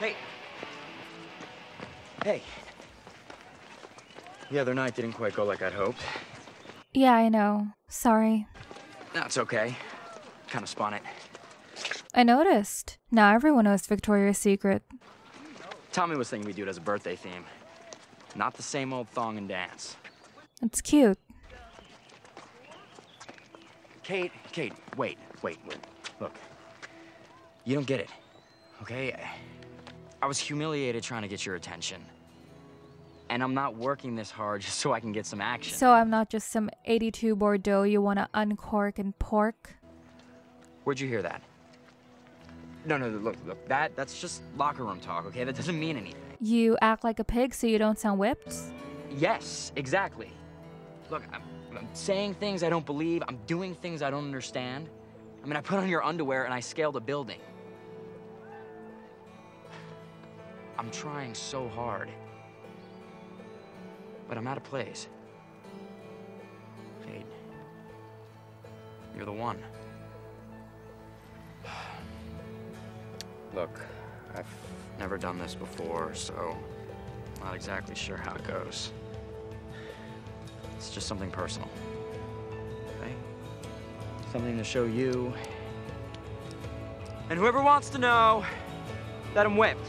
Hey. Hey. The other night didn't quite go like I'd hoped. Yeah, I know. Sorry. That's okay. Kind of spun it. I noticed. Now everyone knows Victoria's Secret. Tommy was thinking we do it as a birthday theme. Not the same old thong and dance. It's cute. Kate, Kate, wait, wait, wait. Look. You don't get it. Okay? I was humiliated trying to get your attention. And I'm not working this hard just so I can get some action. So I'm not just some 82 Bordeaux you want to uncork and pork? Where'd you hear that? No, no, look, look, that, that's just locker room talk, okay? That doesn't mean anything. You act like a pig so you don't sound whipped? Yes, exactly. Look, I'm, I'm saying things I don't believe. I'm doing things I don't understand. I mean, I put on your underwear and I scaled a building. I'm trying so hard. But I'm out of place. Jade, you're the one. Look, I've never done this before, so I'm not exactly sure how it goes. It's just something personal. Okay? Something to show you. And whoever wants to know that I'm whipped.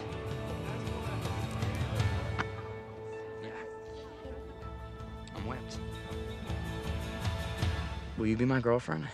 Will you be my girlfriend?